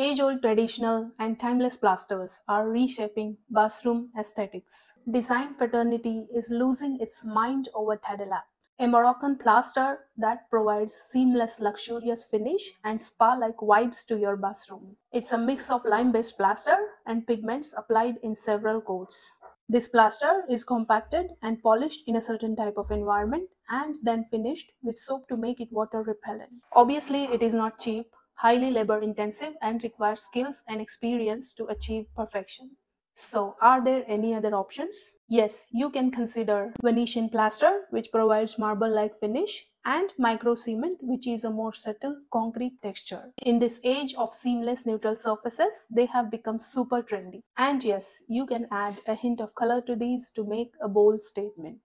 Age-old traditional and timeless plasters are reshaping bathroom aesthetics. Design fraternity is losing its mind over Tadelakt, a Moroccan plaster that provides seamless luxurious finish and spa-like vibes to your bathroom. It's a mix of lime-based plaster and pigments applied in several coats. This plaster is compacted and polished in a certain type of environment and then finished with soap to make it water repellent. Obviously, it is not cheap, highly labor intensive and requires skills and experience to achieve perfection. So, are there any other options? Yes, you can consider Venetian plaster, which provides marble like finish, and micro cement, which is a more subtle concrete texture. In this age of seamless neutral surfaces, they have become super trendy. And yes, you can add a hint of color to these to make a bold statement.